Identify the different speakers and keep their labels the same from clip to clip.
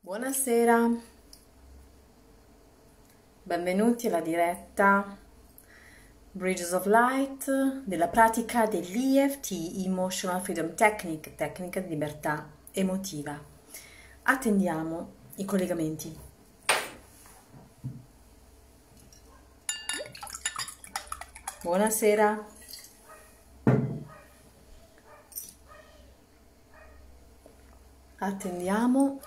Speaker 1: Buonasera, benvenuti alla diretta Bridges of Light della pratica dell'EFT Emotional Freedom Technique, tecnica di libertà emotiva. Attendiamo i collegamenti. Buonasera. Attendiamo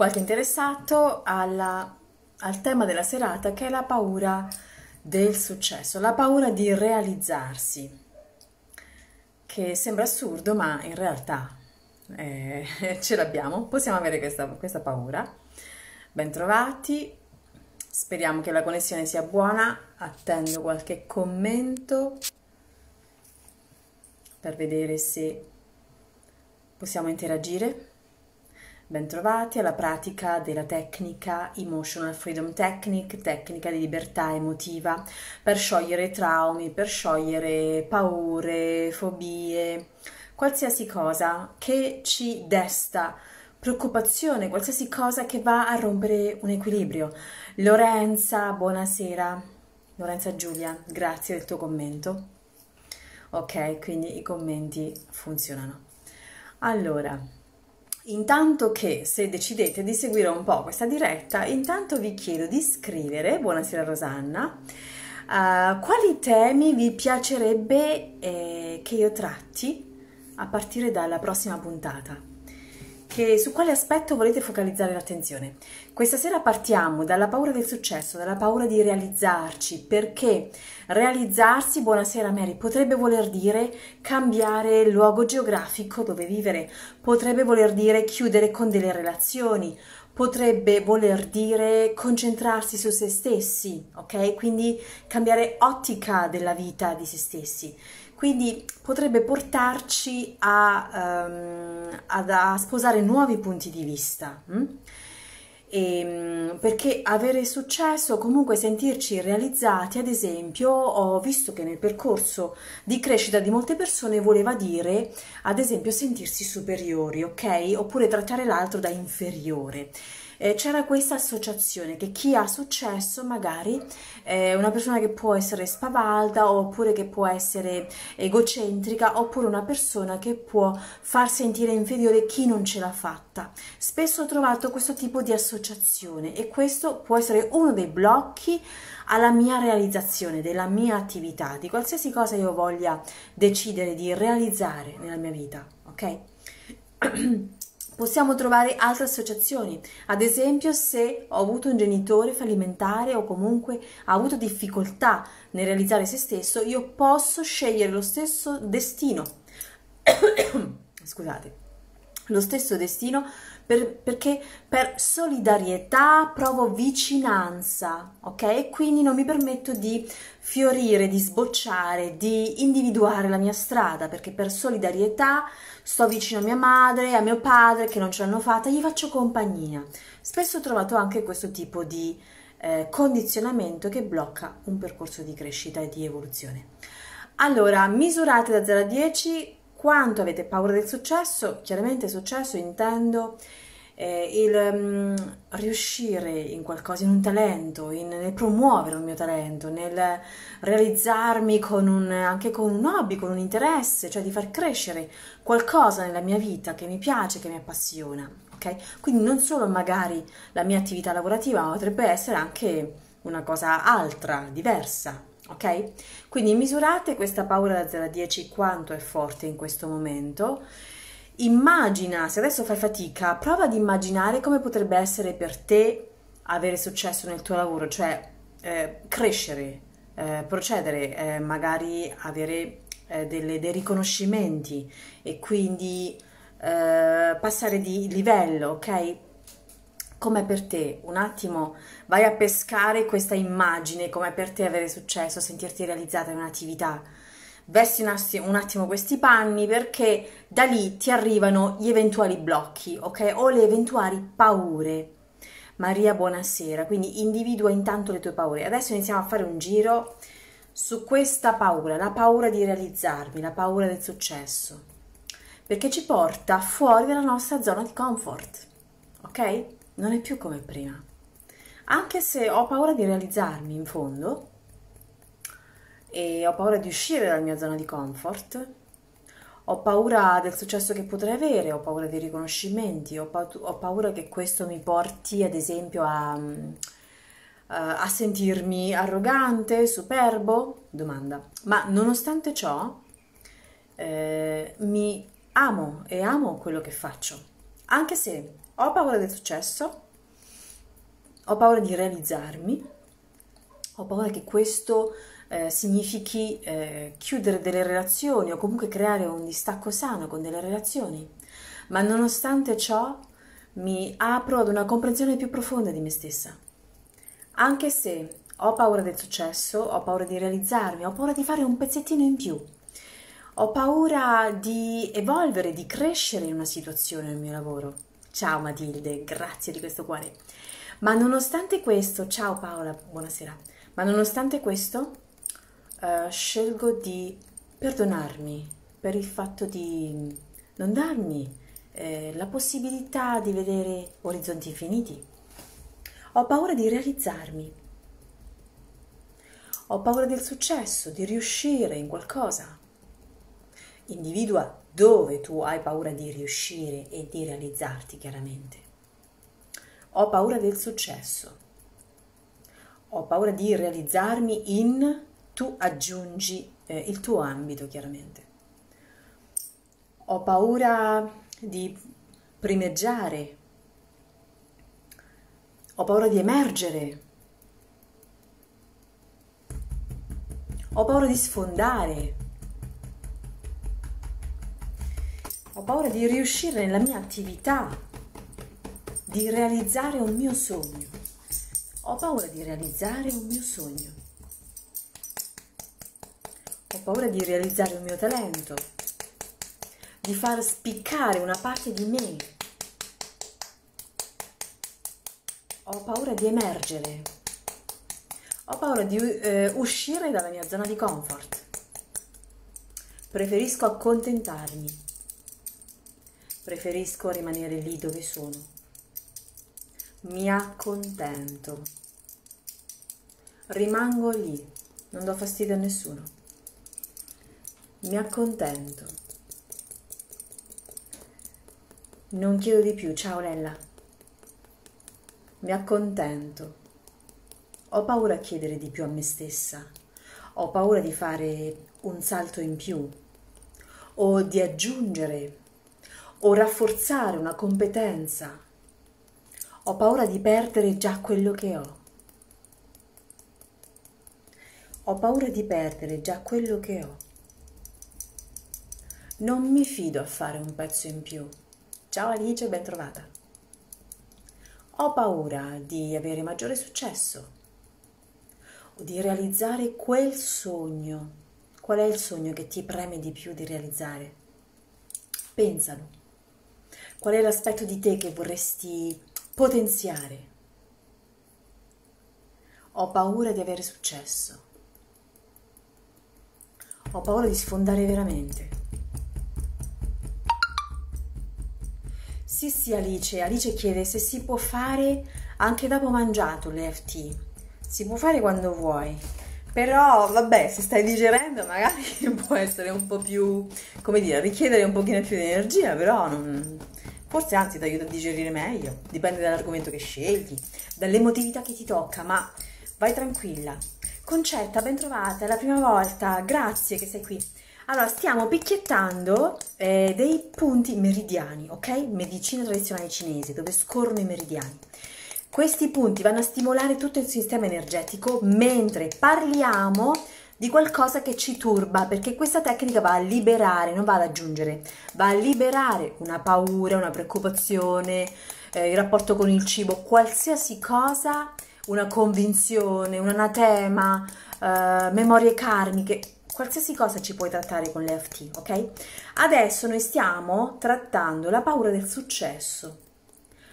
Speaker 1: qualche interessato alla, al tema della serata che è la paura del successo, la paura di realizzarsi, che sembra assurdo ma in realtà eh, ce l'abbiamo, possiamo avere questa, questa paura. Bentrovati, speriamo che la connessione sia buona, attendo qualche commento per vedere se possiamo interagire. Bentrovati alla pratica della tecnica Emotional Freedom Technique, tecnica di libertà emotiva per sciogliere traumi, per sciogliere paure, fobie, qualsiasi cosa che ci desta preoccupazione, qualsiasi cosa che va a rompere un equilibrio. Lorenza, buonasera. Lorenza Giulia, grazie del tuo commento. Ok, quindi i commenti funzionano. Allora, intanto che se decidete di seguire un po' questa diretta, intanto vi chiedo di scrivere, buonasera Rosanna, uh, quali temi vi piacerebbe eh, che io tratti a partire dalla prossima puntata che su quale aspetto volete focalizzare l'attenzione. Questa sera partiamo dalla paura del successo, dalla paura di realizzarci, perché realizzarsi, buonasera Mary, potrebbe voler dire cambiare luogo geografico dove vivere, potrebbe voler dire chiudere con delle relazioni, potrebbe voler dire concentrarsi su se stessi, ok? Quindi cambiare ottica della vita di se stessi quindi potrebbe portarci a, um, ad, a sposare nuovi punti di vista. Hm? E, perché avere successo, comunque sentirci realizzati, ad esempio, ho visto che nel percorso di crescita di molte persone voleva dire, ad esempio, sentirsi superiori, ok? Oppure trattare l'altro da inferiore eh, c'era questa associazione che chi ha successo magari è una persona che può essere spavalda oppure che può essere egocentrica oppure una persona che può far sentire inferiore chi non ce l'ha fatta. Spesso ho trovato questo tipo di associazione e questo può essere uno dei blocchi alla mia realizzazione della mia attività, di qualsiasi cosa io voglia decidere di realizzare nella mia vita, ok? Possiamo trovare altre associazioni, ad esempio se ho avuto un genitore fallimentare o comunque ha avuto difficoltà nel realizzare se stesso, io posso scegliere lo stesso destino. Scusate, lo stesso destino per, perché per solidarietà provo vicinanza, ok? Quindi non mi permetto di fiorire, di sbocciare, di individuare la mia strada, perché per solidarietà sto vicino a mia madre, a mio padre che non ce l'hanno fatta, gli faccio compagnia. Spesso ho trovato anche questo tipo di eh, condizionamento che blocca un percorso di crescita e di evoluzione. Allora, misurate da 0 a 10 quanto avete paura del successo. Chiaramente successo intendo eh, il um, riuscire in qualcosa, in un talento, in, nel promuovere un mio talento, nel realizzarmi con un, anche con un hobby, con un interesse, cioè di far crescere qualcosa nella mia vita che mi piace, che mi appassiona. Okay? Quindi non solo magari la mia attività lavorativa, ma potrebbe essere anche una cosa altra, diversa. Ok? Quindi misurate questa paura da 0 a 10 quanto è forte in questo momento immagina, se adesso fai fatica, prova ad immaginare come potrebbe essere per te avere successo nel tuo lavoro, cioè eh, crescere, eh, procedere, eh, magari avere eh, delle, dei riconoscimenti e quindi eh, passare di livello, ok? Come per te, un attimo vai a pescare questa immagine, come per te avere successo, sentirti realizzata in un'attività vesti un attimo questi panni perché da lì ti arrivano gli eventuali blocchi, ok? O le eventuali paure. Maria, buonasera. Quindi individua intanto le tue paure. Adesso iniziamo a fare un giro su questa paura, la paura di realizzarmi, la paura del successo, perché ci porta fuori dalla nostra zona di comfort. ok? Non è più come prima. Anche se ho paura di realizzarmi in fondo e ho paura di uscire dalla mia zona di comfort, ho paura del successo che potrei avere, ho paura dei riconoscimenti, ho, pa- ho paura che questo mi porti ad esempio a, uh, a sentirmi arrogante, superbo? Domanda. Ma nonostante ciò, eh, mi amo e amo quello che faccio, anche se ho paura del successo, ho paura di realizzarmi, ho paura che questo eh, significhi eh, chiudere delle relazioni o comunque creare un distacco sano con delle relazioni, ma nonostante ciò mi apro ad una comprensione più profonda di me stessa. Anche se ho paura del successo, ho paura di realizzarmi, ho paura di fare un pezzettino in più, ho paura di evolvere, di crescere in una situazione nel mio lavoro. Ciao Matilde, grazie di questo cuore. Ma nonostante questo, ciao Paola, buonasera. Ma nonostante questo, uh, scelgo di perdonarmi per il fatto di non darmi eh, la possibilità di vedere orizzonti infiniti. Ho paura di realizzarmi. Ho paura del successo, di riuscire in qualcosa. Individua dove tu hai paura di riuscire e di realizzarti chiaramente. Ho paura del successo. Ho paura di realizzarmi in tu aggiungi eh, il tuo ambito chiaramente. Ho paura di primeggiare. Ho paura di emergere. Ho paura di sfondare. Ho paura di riuscire nella mia attività, di realizzare un mio sogno. Ho paura di realizzare un mio sogno. Ho paura di realizzare il mio talento, di far spiccare una parte di me. Ho paura di emergere. Ho paura di eh, uscire dalla mia zona di comfort. Preferisco accontentarmi. Preferisco rimanere lì dove sono. Mi accontento. Rimango lì, non do fastidio a nessuno mi accontento. Non chiedo di più, ciao Lella. Mi accontento. Ho paura a chiedere di più a me stessa. Ho paura di fare un salto in più o di aggiungere o rafforzare una competenza. Ho paura di perdere già quello che ho. Ho paura di perdere già quello che ho. Non mi fido a fare un pezzo in più. Ciao Alice, ben trovata. Ho paura di avere maggiore successo o di realizzare quel sogno. Qual è il sogno che ti preme di più di realizzare? Pensalo. Qual è l'aspetto di te che vorresti potenziare? Ho paura di avere successo. Ho paura di sfondare veramente. Sì, sì, Alice. Alice chiede se si può fare anche dopo mangiato l'EFT. Si può fare quando vuoi. Però, vabbè, se stai digerendo magari può essere un po' più, come dire, richiedere un pochino più di energia, però non... forse anzi ti aiuta a digerire meglio. Dipende dall'argomento che scegli, dall'emotività che ti tocca, ma vai tranquilla. Concetta, ben trovata, è la prima volta, grazie che sei qui. Allora, stiamo picchiettando eh, dei punti meridiani, ok? Medicina tradizionale cinese, dove scorrono i meridiani. Questi punti vanno a stimolare tutto il sistema energetico mentre parliamo di qualcosa che ci turba, perché questa tecnica va a liberare, non va ad aggiungere, va a liberare una paura, una preoccupazione, eh, il rapporto con il cibo, qualsiasi cosa, una convinzione, un anatema, eh, memorie karmiche, qualsiasi cosa ci puoi trattare con l'EFT, ok? Adesso noi stiamo trattando la paura del successo,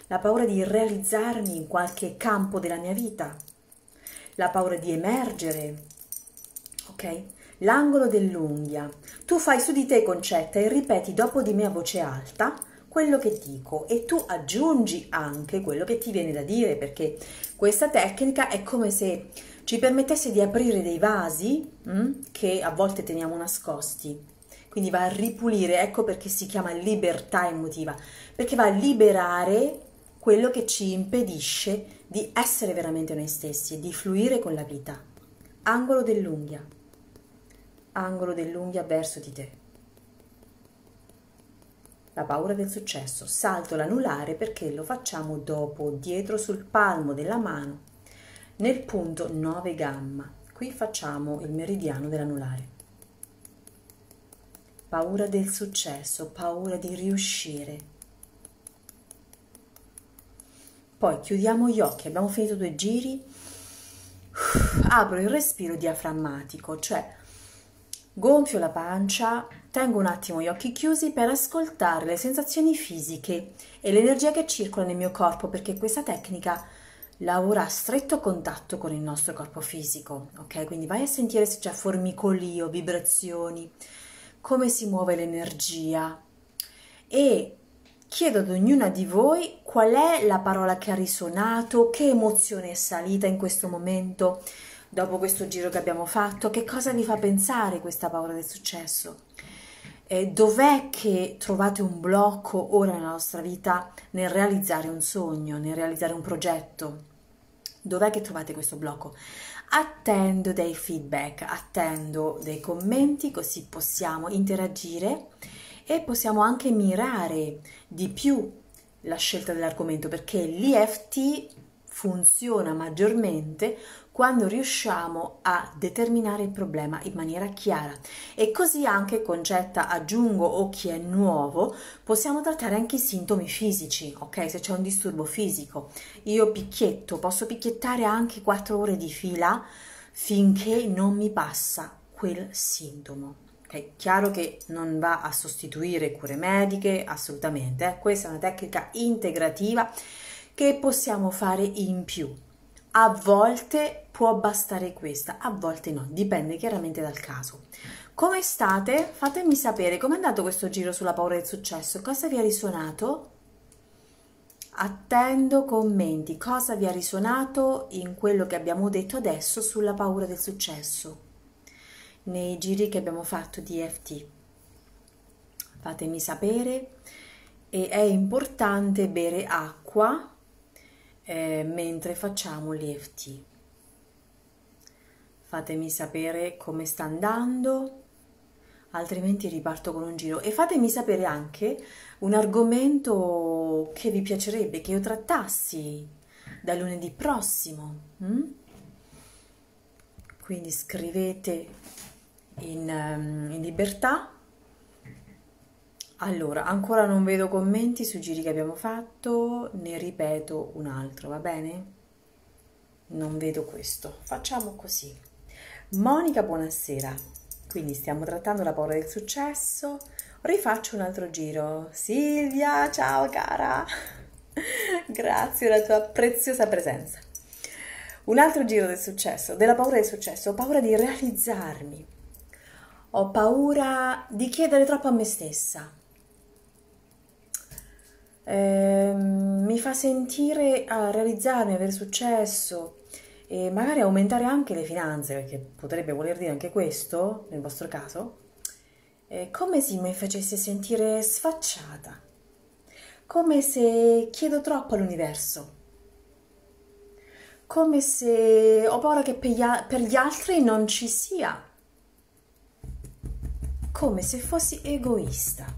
Speaker 1: la paura di realizzarmi in qualche campo della mia vita, la paura di emergere, ok? L'angolo dell'unghia. Tu fai su di te concetta e ripeti dopo di me a voce alta quello che dico e tu aggiungi anche quello che ti viene da dire perché questa tecnica è come se ci permettesse di aprire dei vasi mh, mm, che a volte teniamo nascosti. Quindi va a ripulire, ecco perché si chiama libertà emotiva, perché va a liberare quello che ci impedisce di essere veramente noi stessi e di fluire con la vita. Angolo dell'unghia, angolo dell'unghia verso di te. La paura del successo, salto l'anulare perché lo facciamo dopo, dietro sul palmo della mano nel punto 9 gamma. Qui facciamo il meridiano dell'anulare. Paura del successo, paura di riuscire. Poi chiudiamo gli occhi, abbiamo finito due giri. Apro il respiro diaframmatico, cioè gonfio la pancia, tengo un attimo gli occhi chiusi per ascoltare le sensazioni fisiche e l'energia che circola nel mio corpo perché questa tecnica lavora a stretto contatto con il nostro corpo fisico, ok? Quindi vai a sentire se c'è formicolio, vibrazioni, come si muove l'energia e chiedo ad ognuna di voi qual è la parola che ha risuonato, che emozione è salita in questo momento dopo questo giro che abbiamo fatto, che cosa vi fa pensare questa paura del successo. Eh, dov'è che trovate un blocco ora nella vostra vita nel realizzare un sogno, nel realizzare un progetto? Dov'è che trovate questo blocco? Attendo dei feedback, attendo dei commenti così possiamo interagire e possiamo anche mirare di più la scelta dell'argomento perché l'EFT funziona maggiormente quando riusciamo a determinare il problema in maniera chiara e così anche concetta aggiungo o chi è nuovo possiamo trattare anche i sintomi fisici ok se c'è un disturbo fisico io picchietto posso picchiettare anche 4 ore di fila finché non mi passa quel sintomo ok chiaro che non va a sostituire cure mediche assolutamente eh? questa è una tecnica integrativa che possiamo fare in più. A volte può bastare questa, a volte no, dipende chiaramente dal caso. Come state? Fatemi sapere com'è andato questo giro sulla paura del successo, cosa vi ha risuonato? Attendo commenti, cosa vi ha risuonato in quello che abbiamo detto adesso sulla paura del successo, nei giri che abbiamo fatto di EFT. Fatemi sapere e è importante bere acqua eh, mentre facciamo l'EFT. Fatemi sapere come sta andando, altrimenti riparto con un giro. E fatemi sapere anche un argomento che vi piacerebbe che io trattassi da lunedì prossimo. Hm? Quindi scrivete in, um, in libertà allora, ancora non vedo commenti sui giri che abbiamo fatto, ne ripeto un altro, va bene? Non vedo questo. Facciamo così. Monica, buonasera. Quindi stiamo trattando la paura del successo. Rifaccio un altro giro. Silvia, ciao cara. Grazie della tua preziosa presenza. Un altro giro del successo, della paura del successo. Ho paura di realizzarmi. Ho paura di chiedere troppo a me stessa eh, mi fa sentire a realizzarmi, avere successo e magari aumentare anche le finanze, perché potrebbe voler dire anche questo nel vostro caso, eh, come se mi facesse sentire sfacciata, come se chiedo troppo all'universo, come se ho paura che per gli altri non ci sia, come se fossi egoista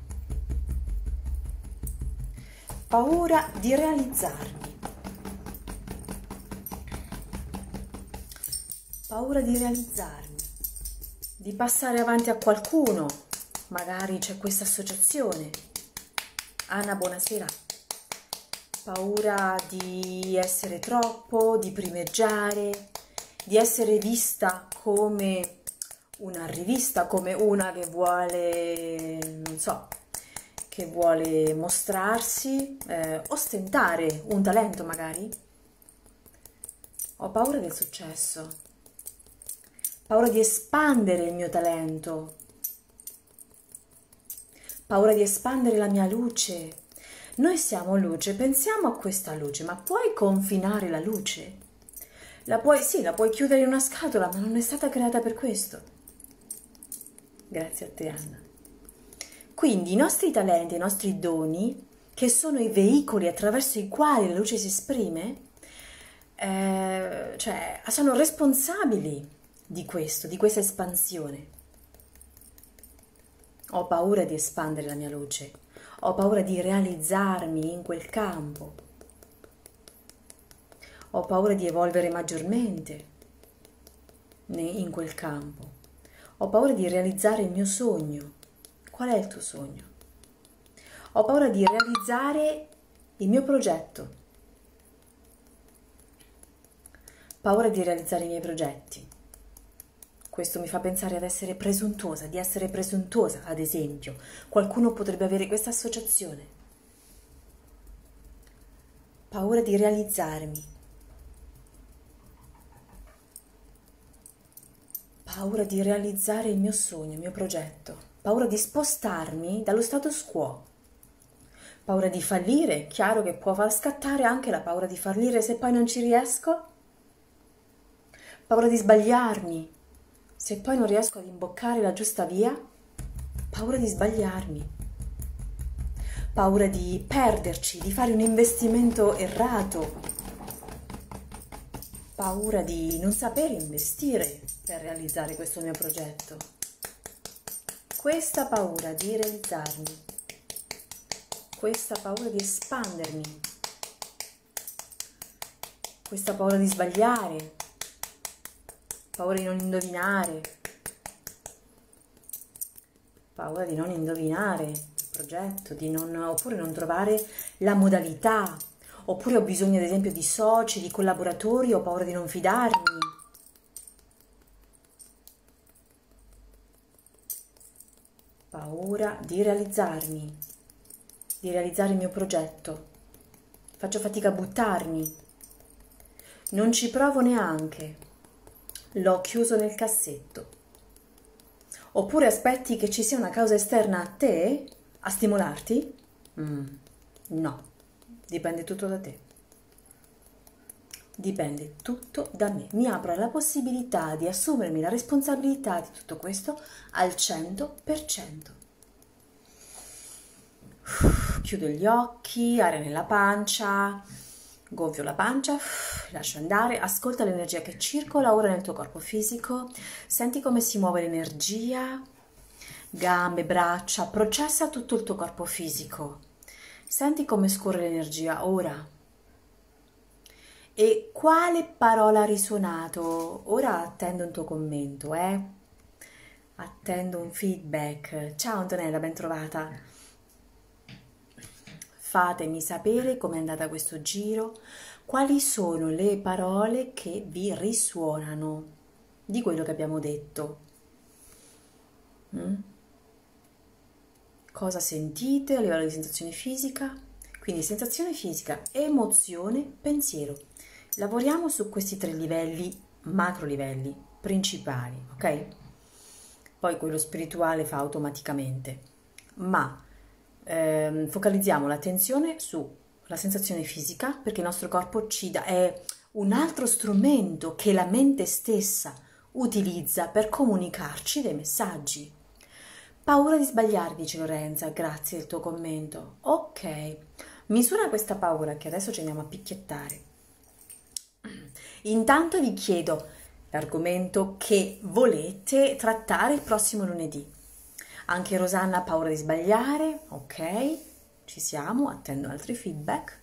Speaker 1: paura di realizzarmi. Paura di realizzarmi, di passare avanti a qualcuno, magari c'è questa associazione. Anna, buonasera. Paura di essere troppo, di primeggiare, di essere vista come una rivista, come una che vuole, non so, che vuole mostrarsi, eh, ostentare un talento magari? Ho paura del successo, paura di espandere il mio talento, paura di espandere la mia luce, Noi siamo luce, pensiamo a questa luce, ma puoi confinare la luce? La puoi, sì, la puoi chiudere in una scatola, ma non è stata creata per questo. Grazie a te, Anna. Quindi i nostri talenti, i nostri doni, che sono i veicoli attraverso i quali la luce si esprime, eh, cioè sono responsabili di questo, di questa espansione. Ho paura di espandere la mia luce, ho paura di realizzarmi in quel campo, ho paura di evolvere maggiormente in quel campo, ho paura di realizzare il mio sogno. Qual è il tuo sogno? Ho paura di realizzare il mio progetto, paura di realizzare i miei progetti questo mi fa pensare ad essere presuntuosa, di essere presuntuosa, ad esempio. Qualcuno potrebbe avere questa associazione. Paura di realizzarmi. Paura di realizzare il mio sogno, il mio progetto. Paura di spostarmi dallo status quo. Paura di fallire, chiaro che può far scattare anche la paura di fallire se poi non ci riesco. Paura di sbagliarmi, se poi non riesco ad imboccare la giusta via, paura di sbagliarmi, paura di perderci, di fare un investimento errato, paura di non sapere investire per realizzare questo mio progetto. Questa paura di realizzarmi, questa paura di espandermi, questa paura di sbagliare, paura di non indovinare, paura di non indovinare il progetto, non, oppure non trovare la modalità, oppure ho bisogno ad esempio di soci, di collaboratori, ho paura di non fidarmi. Paura di realizzarmi, di realizzare il mio progetto. Faccio fatica a buttarmi. Non ci provo neanche l'ho chiuso nel cassetto. Oppure aspetti che ci sia una causa esterna a te a stimolarti? Mm, no, dipende tutto da te. Dipende tutto da me. Mi apro alla possibilità di assumermi la responsabilità di tutto questo al 100%. Chiudo gli occhi, aria nella pancia, gonfio la pancia, lascio andare, ascolta l'energia che circola ora nel tuo corpo fisico, senti come si muove l'energia, gambe, braccia, processa tutto il tuo corpo fisico, senti come scorre l'energia ora. E quale parola ha risuonato? Ora attendo un tuo commento, eh? Attendo un feedback. Ciao Antonella, ben trovata. Fatemi sapere com'è andata questo giro, quali sono le parole che vi risuonano di quello che abbiamo detto. Mm? Cosa sentite a livello di sensazione fisica? Quindi sensazione fisica, emozione, pensiero. Lavoriamo su questi tre livelli, macro livelli, principali, ok? Poi quello spirituale fa automaticamente. Ma ehm, focalizziamo l'attenzione sulla sensazione fisica perché il nostro corpo ci dà, è un altro strumento che la mente stessa utilizza per comunicarci dei messaggi. Paura di sbagliare, dice Lorenza, grazie del tuo commento. Ok, misura questa paura che adesso ci andiamo a picchiettare. Intanto vi chiedo l'argomento che volete trattare il prossimo lunedì. Anche Rosanna ha paura di sbagliare, ok, ci siamo, attendo altri feedback.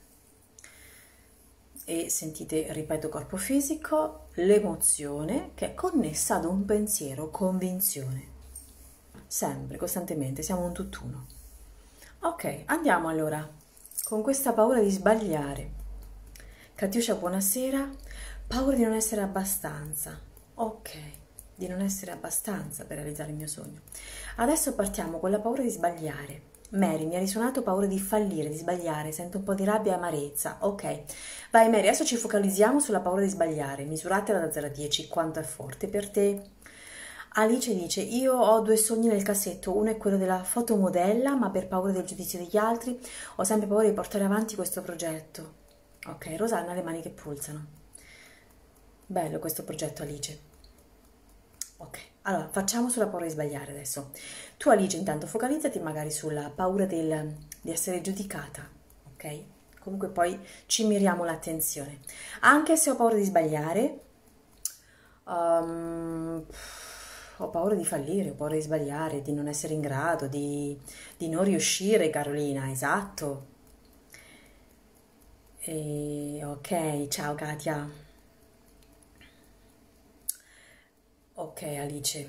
Speaker 1: E sentite, ripeto, corpo fisico, l'emozione che è connessa ad un pensiero, convinzione. Sempre, costantemente, siamo un tutt'uno. Ok, andiamo allora con questa paura di sbagliare. Katiuscia, buonasera. Paura di non essere abbastanza. Ok di non essere abbastanza per realizzare il mio sogno. Adesso partiamo con la paura di sbagliare. Mary, mi ha risuonato paura di fallire, di sbagliare, sento un po' di rabbia e amarezza. Ok, vai Mary, adesso ci focalizziamo sulla paura di sbagliare. Misuratela da 0 a 10, quanto è forte per te. Alice dice, io ho due sogni nel cassetto, uno è quello della fotomodella, ma per paura del giudizio degli altri ho sempre paura di portare avanti questo progetto. Ok, Rosanna le mani che pulsano. Bello questo progetto Alice. Ok, allora facciamo sulla paura di sbagliare adesso. Tu Alice intanto focalizzati magari sulla paura del, di essere giudicata, ok? Comunque poi ci miriamo l'attenzione. Anche se ho paura di sbagliare, um, ho paura di fallire, ho paura di sbagliare, di non essere in grado, di, di non riuscire, Carolina, esatto. E, ok, ciao Katia. Ok, Alice.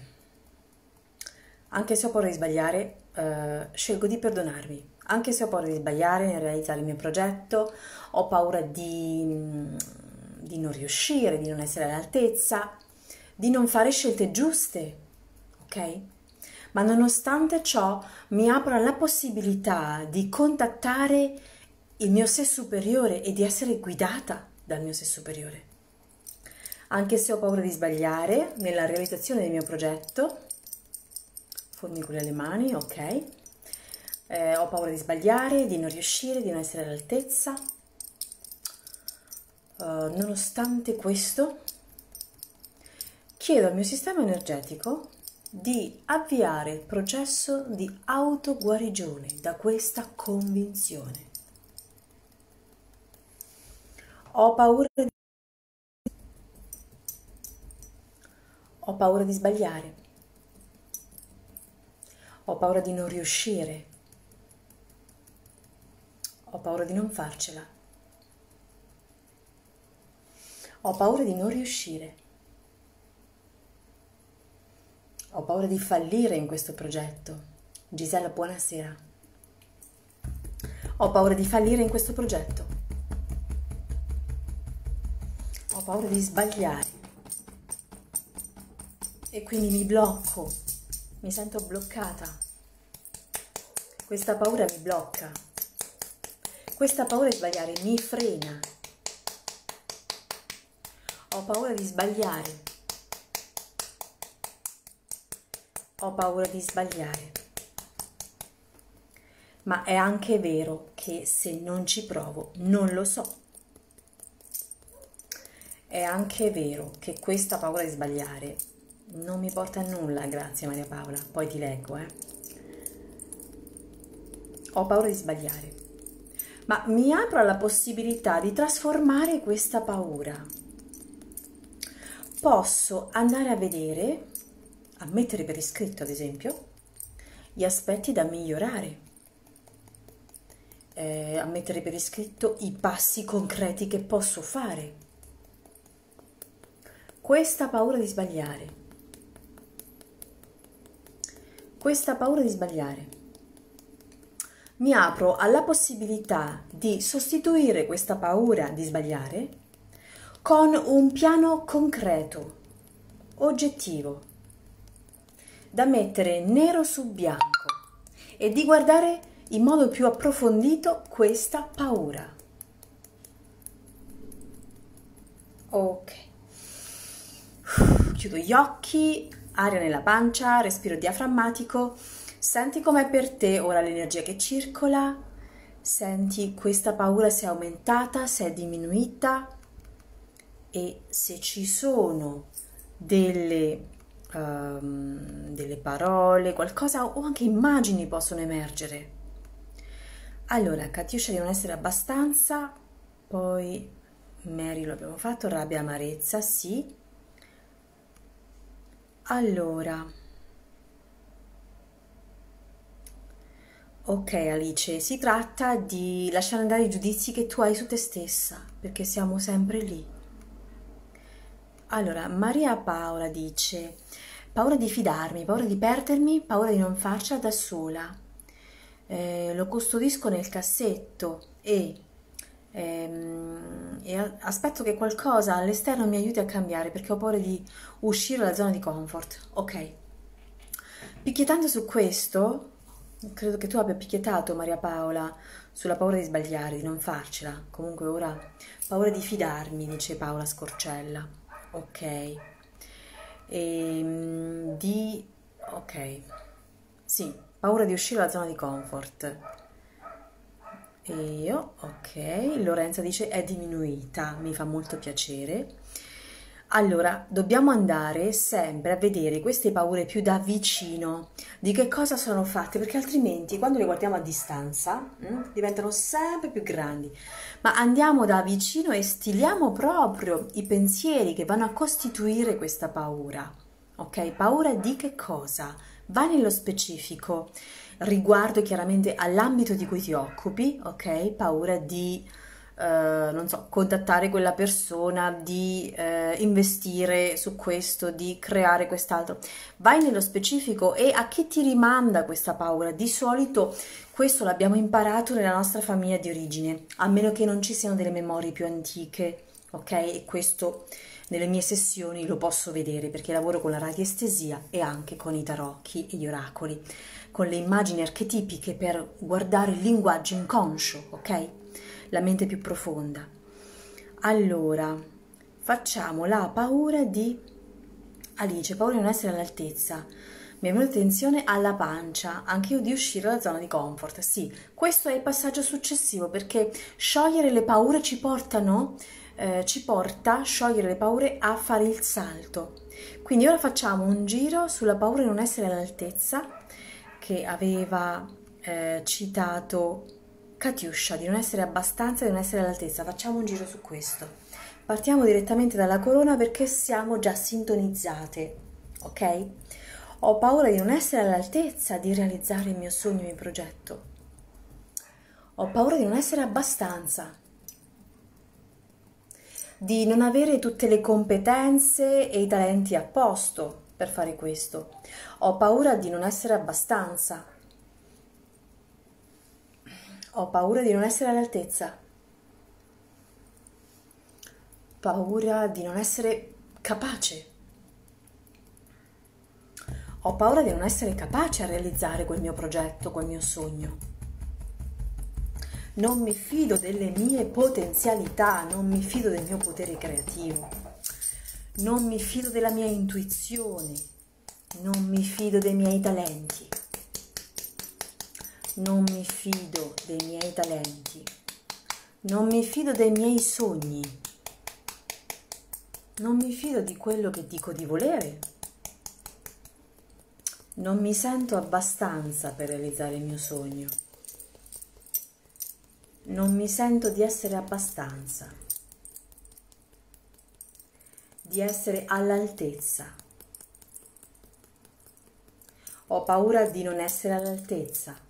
Speaker 1: Anche se ho paura di sbagliare, eh, scelgo di perdonarmi. Anche se ho paura di sbagliare nel realizzare il mio progetto, ho paura di, di non riuscire, di non essere all'altezza, di non fare scelte giuste, ok? Ma nonostante ciò mi apro alla possibilità di contattare il mio sé superiore e di essere guidata dal mio sé superiore. Anche se ho paura di sbagliare nella realizzazione del mio progetto, formicole alle mani, ok? Eh, ho paura di sbagliare, di non riuscire, di non essere all'altezza. Uh, nonostante questo, chiedo al mio sistema energetico di avviare il processo di autoguarigione da questa convinzione. Ho paura di... Ho paura di sbagliare. Ho paura di non riuscire. Ho paura di non farcela. Ho paura di non riuscire. Ho paura di fallire in questo progetto. Gisella, buonasera. Ho paura di fallire in questo progetto. Ho paura di sbagliare. E quindi mi blocco. Mi sento bloccata. Questa paura mi blocca. Questa paura di sbagliare mi frena. Ho paura di sbagliare ho paura di sbagliare. Ma è anche vero che se non ci provo non lo so. È anche vero che questa paura di sbagliare non mi porta a nulla, grazie Maria Paola, poi ti leggo, eh. Ho paura di sbagliare, ma mi apro alla possibilità di trasformare questa paura. Posso andare a vedere a mettere per iscritto, ad esempio, gli aspetti da migliorare, eh, a mettere per iscritto i passi concreti che posso fare. Questa paura di sbagliare, questa paura di sbagliare. Mi apro alla possibilità di sostituire questa paura di sbagliare con un piano concreto, oggettivo, da mettere nero su bianco e di guardare in modo più approfondito questa paura. Ok. Chiudo gli occhi, aria nella pancia, respiro diaframmatico. Senti com'è per te ora l'energia che circola. Senti questa paura se è aumentata, se è diminuita e se ci sono delle um, delle parole, qualcosa o anche immagini possono emergere. Allora, Catiuscia di non essere abbastanza, poi Mary lo abbiamo fatto, rabbia, amarezza, sì. Allora, ok Alice, si tratta di lasciare andare i giudizi che tu hai su te stessa, perché siamo sempre lì. Allora, Maria Paola dice, paura di fidarmi, paura di perdermi, paura di non farcela da sola. Eh, lo custodisco nel cassetto e, ehm, e aspetto che qualcosa all'esterno mi aiuti a cambiare perché ho paura di uscire dalla zona di comfort. Ok. Picchiettando su questo, credo che tu abbia picchiettato Maria Paola sulla paura di sbagliare, di non farcela. Comunque ora paura di fidarmi, dice Paola Scorcella ok e mm, di... ok, sì, paura di uscire dalla zona di comfort. Io, ok, Lorenza dice è diminuita, mi fa molto piacere. Allora, dobbiamo andare sempre a vedere queste paure più da vicino, di che cosa sono fatte, perché altrimenti quando le guardiamo a distanza mh, mm, diventano sempre più grandi. Ma andiamo da vicino e stiliamo proprio i pensieri che vanno a costituire questa paura. Ok? Paura di che cosa? Va nello specifico riguardo chiaramente all'ambito di cui ti occupi, ok? Paura di Uh, non so, contattare quella persona, di uh, investire su questo, di creare quest'altro. Vai nello specifico e a chi ti rimanda questa paura? Di solito questo l'abbiamo imparato nella nostra famiglia di origine, a meno che non ci siano delle memorie più antiche, ok? E questo nelle mie sessioni lo posso vedere perché lavoro con la radiestesia e anche con i tarocchi e gli oracoli, con le immagini archetipiche per guardare il linguaggio inconscio, ok? la mente più profonda. Allora, facciamo la paura di Alice, paura di non essere all'altezza. Mi è venuta tensione alla pancia, anche io di uscire dalla zona di comfort. Sì, questo è il passaggio successivo perché sciogliere le paure ci portano, eh, ci porta, sciogliere le paure a fare il salto. Quindi ora facciamo un giro sulla paura di non essere all'altezza che aveva eh, citato Katiuscia, di non essere abbastanza, di non essere all'altezza. Facciamo un giro su questo. Partiamo direttamente dalla corona perché siamo già sintonizzate, ok? Ho paura di non essere all'altezza di realizzare il mio sogno, il mio progetto. Ho paura di non essere abbastanza, di non avere tutte le competenze e i talenti a posto per fare questo. Ho paura di non essere abbastanza, ho paura di non essere all'altezza. Paura di non essere capace. Ho paura di non essere capace a realizzare quel mio progetto, quel mio sogno. Non mi fido delle mie potenzialità, non mi fido del mio potere creativo, non mi fido della mia intuizione, non mi fido dei miei talenti. Non mi fido dei miei talenti, non mi fido dei miei sogni, non mi fido di quello che dico di volere, non mi sento abbastanza per realizzare il mio sogno, non mi sento di essere abbastanza, di essere all'altezza. Ho paura di non essere all'altezza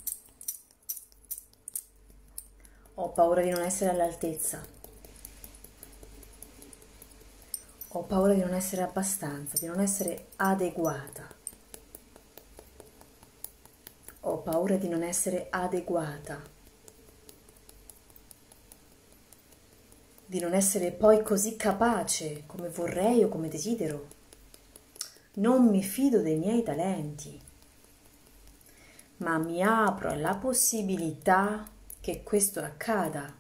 Speaker 1: ho paura di non essere all'altezza. Ho paura di non essere abbastanza, di non essere adeguata. Ho paura di non essere adeguata. Di non essere poi così capace come vorrei o come desidero. Non mi fido dei miei talenti, ma mi apro alla possibilità che questo accada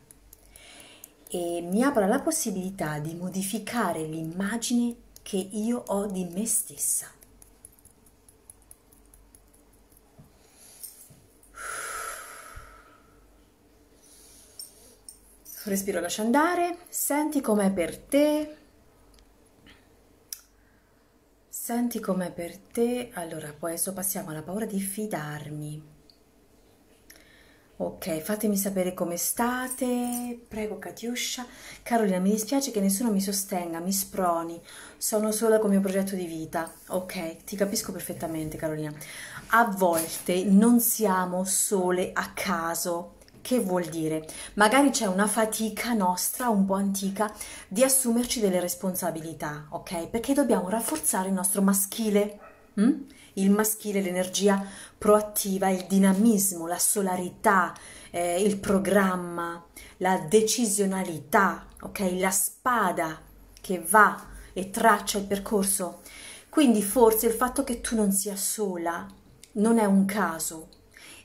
Speaker 1: e mi apra la possibilità di modificare l'immagine che io ho di me stessa. Respiro, lascia andare, senti com'è per te. Senti com'è per te. Allora, poi adesso passiamo alla paura di fidarmi. Ok, fatemi sapere come state. Prego, Katiuscia. Carolina, mi dispiace che nessuno mi sostenga, mi sproni. Sono sola con il mio progetto di vita. Ok, ti capisco perfettamente, Carolina. A volte non siamo sole a caso. Che vuol dire? Magari c'è una fatica nostra, un po' antica, di assumerci delle responsabilità, ok? Perché dobbiamo rafforzare il nostro maschile. Mm? il maschile, l'energia proattiva, il dinamismo, la solarità, eh, il programma, la decisionalità, ok? La spada che va e traccia il percorso. Quindi forse il fatto che tu non sia sola non è un caso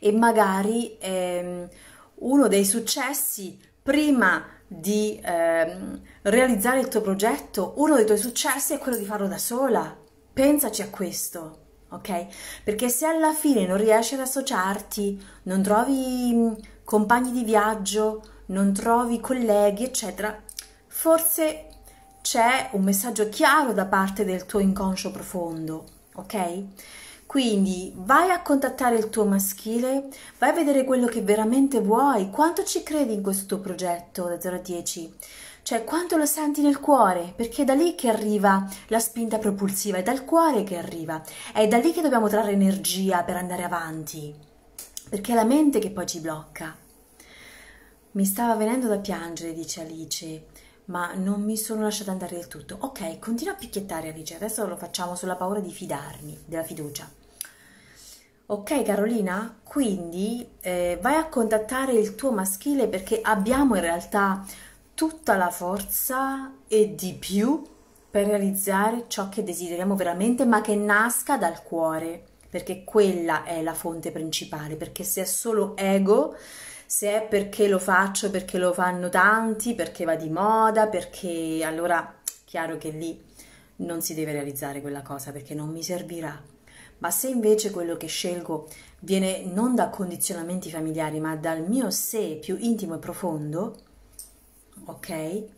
Speaker 1: e magari ehm, uno dei successi prima di ehm, realizzare il tuo progetto, uno dei tuoi successi è quello di farlo da sola Pensaci a questo, ok? Perché se alla fine non riesci ad associarti, non trovi mm, compagni di viaggio, non trovi colleghi, eccetera, forse c'è un messaggio chiaro da parte del tuo inconscio profondo, ok? Quindi vai a contattare il tuo maschile, vai a vedere quello che veramente vuoi, quanto ci credi in questo tuo progetto da 0 a 10, cioè quanto lo senti nel cuore, perché è da lì che arriva la spinta propulsiva, è dal cuore che arriva, è da lì che dobbiamo trarre energia per andare avanti, perché è la mente che poi ci blocca. Mi stava venendo da piangere, dice Alice, ma non mi sono lasciata andare del tutto. Ok, continua a picchiettare Alice, adesso lo facciamo sulla paura di fidarmi, della fiducia. Ok Carolina, quindi eh, vai a contattare il tuo maschile perché abbiamo in realtà tutta la forza e di più per realizzare ciò che desideriamo veramente, ma che nasca dal cuore, perché quella è la fonte principale, perché se è solo ego, se è perché lo faccio, perché lo fanno tanti, perché va di moda, perché allora chiaro che lì non si deve realizzare quella cosa perché non mi servirà. Ma se invece quello che scelgo viene non da condizionamenti familiari, ma dal mio sé più intimo e profondo, ok? E,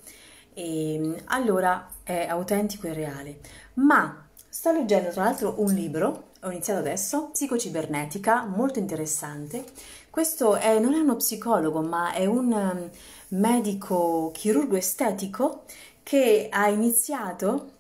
Speaker 1: ehm, allora è autentico e reale. Ma sto leggendo tra l'altro un libro, ho iniziato adesso, Psicocibernetica, molto interessante. Questo è, non è uno psicologo, ma è un um, medico chirurgo estetico che ha iniziato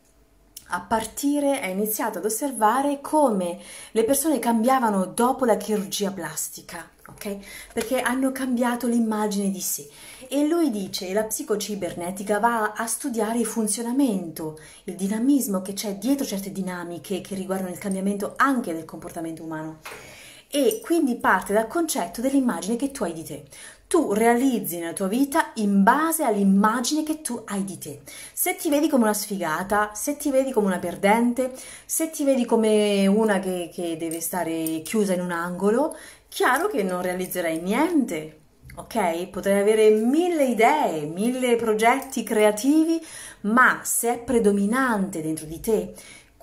Speaker 1: a partire, ha iniziato ad osservare come le persone cambiavano dopo la chirurgia plastica, ok? Perché hanno cambiato l'immagine di sé. E lui dice, la psicocibernetica va a studiare il funzionamento, il dinamismo che c'è dietro certe dinamiche che riguardano il cambiamento anche del comportamento umano. E quindi parte dal concetto dell'immagine che tu hai di te tu realizzi nella tua vita in base all'immagine che tu hai di te. Se ti vedi come una sfigata, se ti vedi come una perdente, se ti vedi come una che, che deve stare chiusa in un angolo, chiaro che non realizzerai niente, ok? Potrai avere mille idee, mille progetti creativi, ma se è predominante dentro di te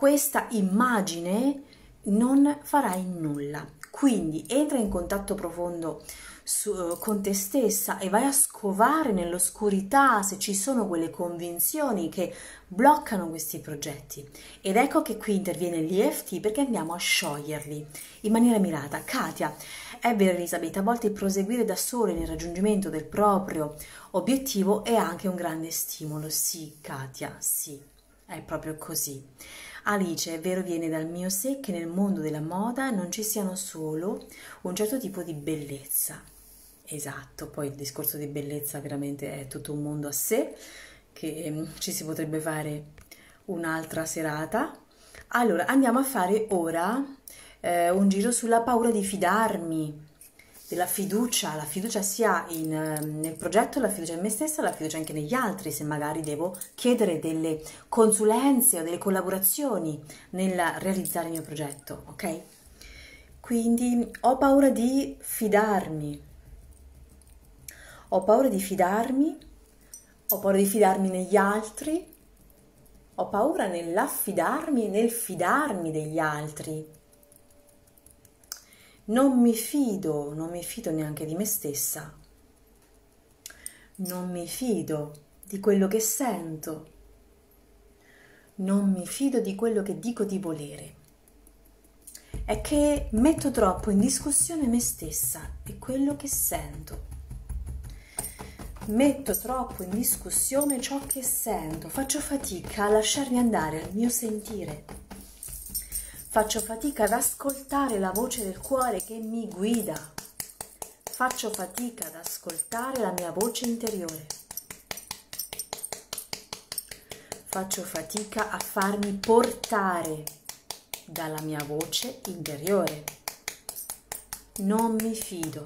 Speaker 1: questa immagine, non farai nulla. Quindi entra in contatto profondo su, eh, con te stessa e vai a scovare nell'oscurità se ci sono quelle convinzioni che bloccano questi progetti. Ed ecco che qui interviene l'EFT perché andiamo a scioglierli in maniera mirata. Katia, è vero Elisabetta, a volte proseguire da sole nel raggiungimento del proprio obiettivo è anche un grande stimolo. Sì, Katia, sì, è proprio così. Alice, è vero, viene dal mio sé che nel mondo della moda non ci siano solo un certo tipo di bellezza. Esatto, poi il discorso di bellezza veramente è tutto un mondo a sé, che mm, ci si potrebbe fare un'altra serata. Allora, andiamo a fare ora eh, un giro sulla paura di fidarmi, della fiducia, la fiducia sia in, ehm, nel progetto, la fiducia in me stessa, la fiducia anche negli altri, se magari devo chiedere delle consulenze o delle collaborazioni nel realizzare il mio progetto, ok? Quindi ho paura di fidarmi, ho paura di fidarmi, ho paura di fidarmi negli altri, ho paura nell'affidarmi, nel fidarmi degli altri non mi fido, non mi fido neanche di me stessa. Non mi fido di quello che sento. Non mi fido di quello che dico di volere. È che metto troppo in discussione me stessa e quello che sento. Metto troppo in discussione ciò che sento, faccio fatica a lasciarmi andare al mio sentire Faccio fatica ad ascoltare la voce del cuore che mi guida. Faccio fatica ad ascoltare la mia voce interiore. Faccio fatica a farmi portare dalla mia voce interiore. Non mi fido.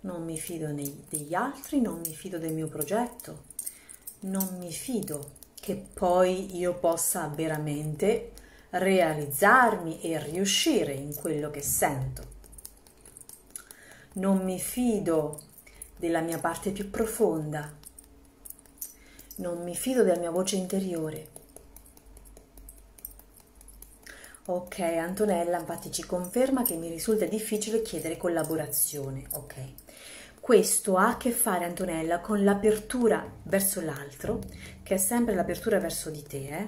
Speaker 1: Non mi fido degli altri, non mi fido del mio progetto. Non mi fido che poi io possa veramente realizzarmi e riuscire in quello che sento. Non mi fido della mia parte più profonda, non mi fido della mia voce interiore. Ok, Antonella infatti ci conferma che mi risulta difficile chiedere collaborazione. Ok. Questo ha a che fare, Antonella, con l'apertura verso l'altro, che è sempre l'apertura verso di te, eh?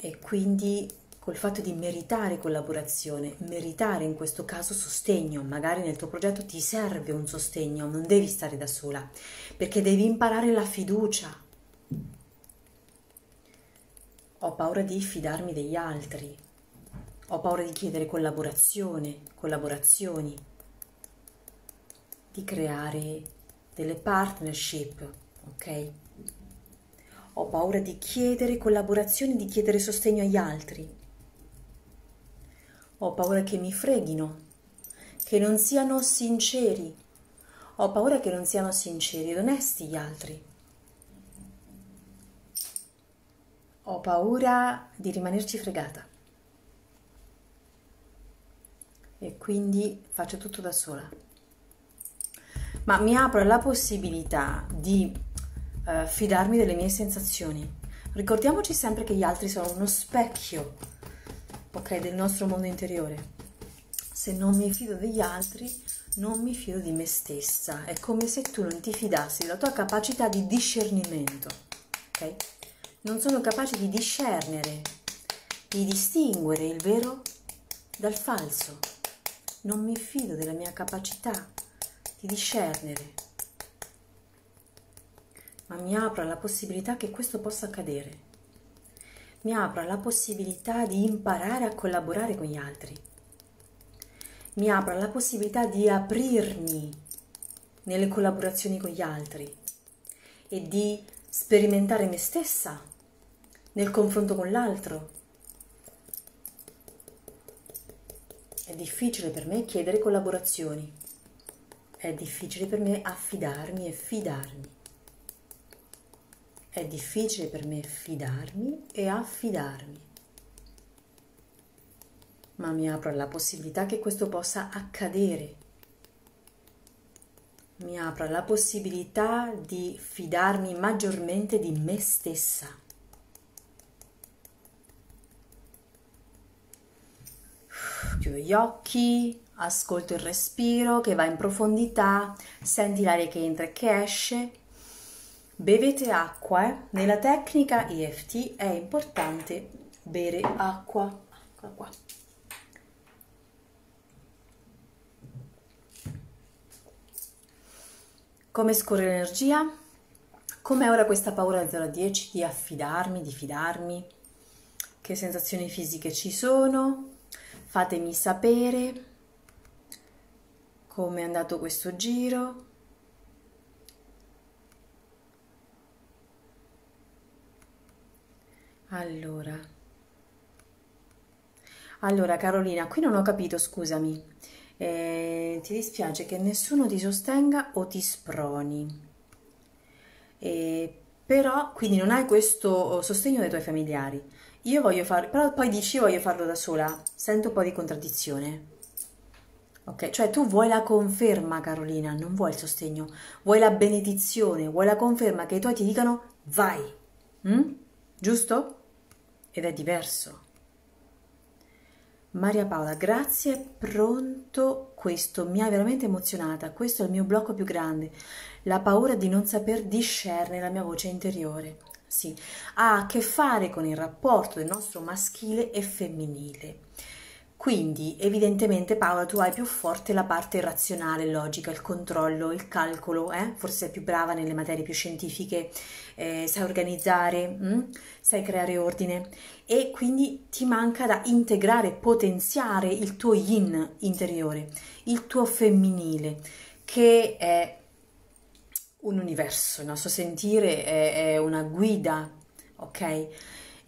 Speaker 1: E quindi col fatto di meritare collaborazione, meritare in questo caso sostegno, magari nel tuo progetto ti serve un sostegno, non devi stare da sola, perché devi imparare la fiducia. Ho paura di fidarmi degli altri, ho paura di chiedere collaborazione, collaborazioni, di creare delle partnership, ok? Ho paura di chiedere collaborazioni, di chiedere sostegno agli altri ho paura che mi freghino, che non siano sinceri. Ho paura che non siano sinceri ed onesti gli altri. Ho paura di rimanerci fregata. E quindi faccio tutto da sola. Ma mi apro alla possibilità di uh, fidarmi delle mie sensazioni. Ricordiamoci sempre che gli altri sono uno specchio ok, del nostro mondo interiore. Se non mi fido degli altri, non mi fido di me stessa. È come se tu non ti fidassi della tua capacità di discernimento, ok? Non sono capace di discernere, di distinguere il vero dal falso. Non mi fido della mia capacità di discernere, ma mi apro alla possibilità che questo possa accadere mi apro alla possibilità di imparare a collaborare con gli altri. Mi apro alla possibilità di aprirmi nelle collaborazioni con gli altri e di sperimentare me stessa nel confronto con l'altro. È difficile per me chiedere collaborazioni, è difficile per me affidarmi e fidarmi. È difficile per me fidarmi e affidarmi, ma mi apro alla possibilità che questo possa accadere. Mi apro alla possibilità di fidarmi maggiormente di me stessa. Chiudo gli occhi, ascolto il respiro che va in profondità, senti l'aria che entra e che esce Bevete acqua, eh? nella tecnica EFT è importante bere acqua. Eccola qua. Come scorre l'energia? Com'è ora questa paura da 0 a 10 di affidarmi, di fidarmi? Che sensazioni fisiche ci sono? Fatemi sapere come è andato questo giro. Allora, allora Carolina, qui non ho capito, scusami. Eh, ti dispiace che nessuno ti sostenga o ti sproni. Eh, però, quindi non hai questo sostegno dei tuoi familiari. Io voglio farlo, però poi dici voglio farlo da sola. Sento un po' di contraddizione. Ok, cioè tu vuoi la conferma, Carolina, non vuoi il sostegno, vuoi la benedizione, vuoi la conferma che i tuoi ti dicano vai. Mm? Giusto? Ed è diverso. Maria Paola, grazie, pronto questo, mi ha veramente emozionata, questo è il mio blocco più grande, la paura di non saper discernere la mia voce interiore. Sì, ha a che fare con il rapporto del nostro maschile e femminile. Quindi, evidentemente, Paola, tu hai più forte la parte razionale, logica, il controllo, il calcolo, eh? forse sei più brava nelle materie più scientifiche, eh, sai organizzare, mh? Mm? sai creare ordine e quindi ti manca da integrare, potenziare il tuo yin interiore, il tuo femminile, che è un universo, il nostro sentire è, è una guida, ok?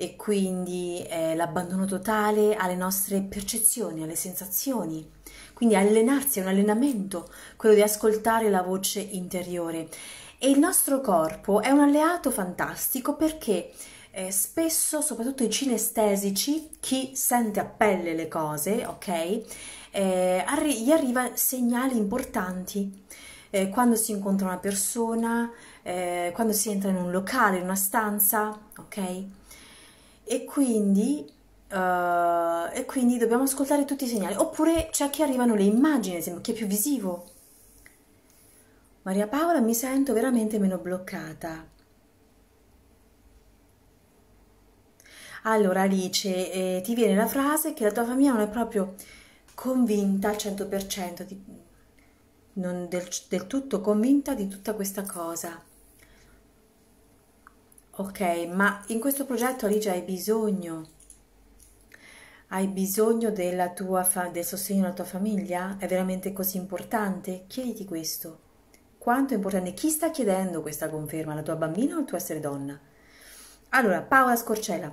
Speaker 1: E quindi eh, l'abbandono totale alle nostre percezioni, alle sensazioni. Quindi allenarsi è un allenamento, quello di ascoltare la voce interiore. E il nostro corpo è un alleato fantastico perché eh, spesso, soprattutto i cinestesici, chi sente a pelle le cose, ok, eh, arri- gli arriva segnali importanti. Eh, quando si incontra una persona, eh, quando si entra in un locale, in una stanza, ok? E quindi uh, e quindi dobbiamo ascoltare tutti i segnali. Oppure c'è che arrivano le immagini, chi è più visivo. Maria Paola, mi sento veramente meno bloccata. Allora Alice, eh, ti viene la frase che la tua famiglia non è proprio convinta al 100%, di, non del, del tutto convinta di tutta questa cosa. Ok, ma in questo progetto Alice hai bisogno, hai bisogno del sostegno della tua famiglia? È veramente così importante? Chiediti questo. Quanto è importante? Chi sta chiedendo questa conferma? La tua bambina o il tuo essere donna? Allora, Paola Scorcella,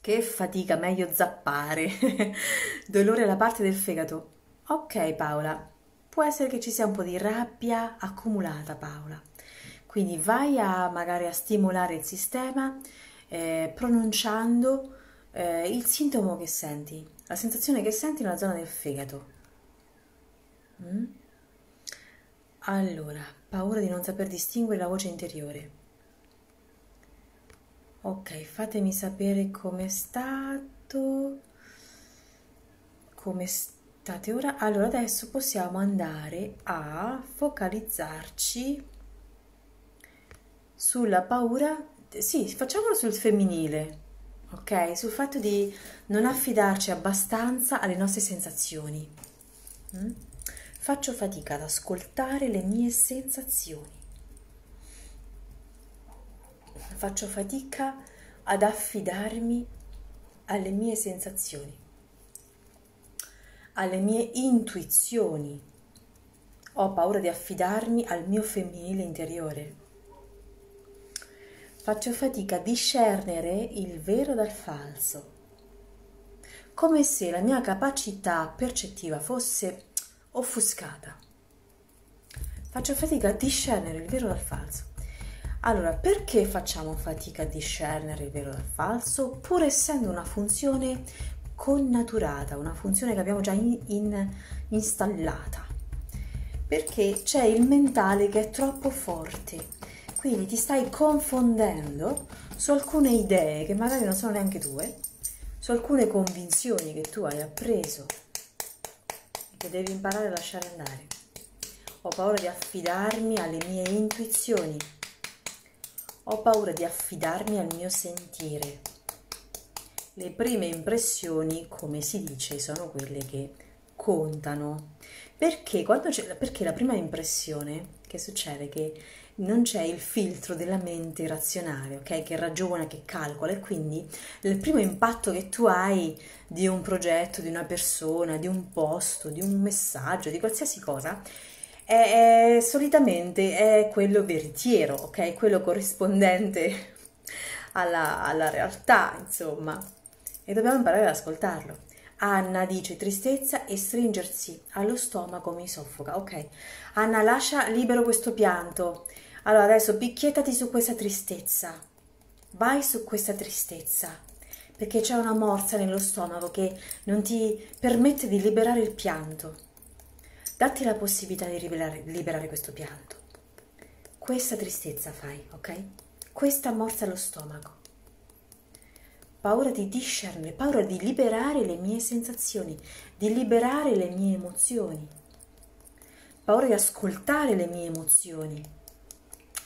Speaker 1: che fatica, meglio zappare. Dolore alla parte del fegato. Ok Paola, può essere che ci sia un po' di rabbia accumulata Paola. Quindi vai a magari a stimolare il sistema eh, pronunciando eh, il sintomo che senti, la sensazione che senti nella zona del fegato. Mm? Allora, paura di non saper distinguere la voce interiore. Ok, fatemi sapere com'è stato, come state ora. Allora, adesso possiamo andare a focalizzarci sulla paura, sì, facciamolo sul femminile, ok? Sul fatto di non affidarci abbastanza alle nostre sensazioni. Mm? Faccio fatica ad ascoltare le mie sensazioni faccio fatica ad affidarmi alle mie sensazioni, alle mie intuizioni. Ho paura di affidarmi al mio femminile interiore. Faccio fatica a discernere il vero dal falso, come se la mia capacità percettiva fosse offuscata. Faccio fatica a discernere il vero dal falso. Allora, perché facciamo fatica a discernere il vero dal falso, pur essendo una funzione connaturata, una funzione che abbiamo già in, in, installata? Perché c'è il mentale che è troppo forte, quindi ti stai confondendo su alcune idee che magari non sono neanche tue, su alcune convinzioni che tu hai appreso, che devi imparare a lasciare andare. Ho paura di affidarmi alle mie intuizioni ho paura di affidarmi al mio sentire. Le prime impressioni, come si dice, sono quelle che contano. Perché, perché la prima impressione, che succede? Che non c'è il filtro della mente razionale, ok? Che ragiona, che calcola e quindi il primo impatto che tu hai di un progetto, di una persona, di un posto, di un messaggio, di qualsiasi cosa, è, è, solitamente è quello veritiero, ok? Quello corrispondente alla, alla realtà, insomma. E dobbiamo imparare ad ascoltarlo. Anna dice tristezza e stringersi allo stomaco mi soffoca. Ok, Anna lascia libero questo pianto. Allora adesso picchiettati su questa tristezza. Vai su questa tristezza. Perché c'è una morsa nello stomaco che non ti permette di liberare il pianto. Datti la possibilità di liberare, liberare questo pianto. Questa tristezza fai, ok? Questa morsa allo stomaco. Paura di discernere, paura di liberare le mie sensazioni, di liberare le mie emozioni. Paura di ascoltare le mie emozioni,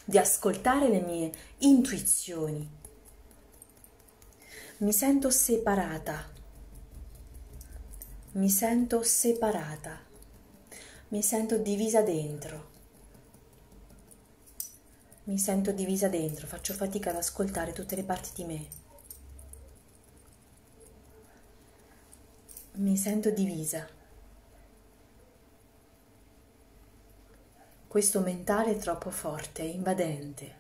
Speaker 1: di ascoltare le mie intuizioni. Mi sento separata. Mi sento separata mi sento divisa dentro. Mi sento divisa dentro, faccio fatica ad ascoltare tutte le parti di me. Mi sento divisa. Questo mentale è troppo forte, invadente,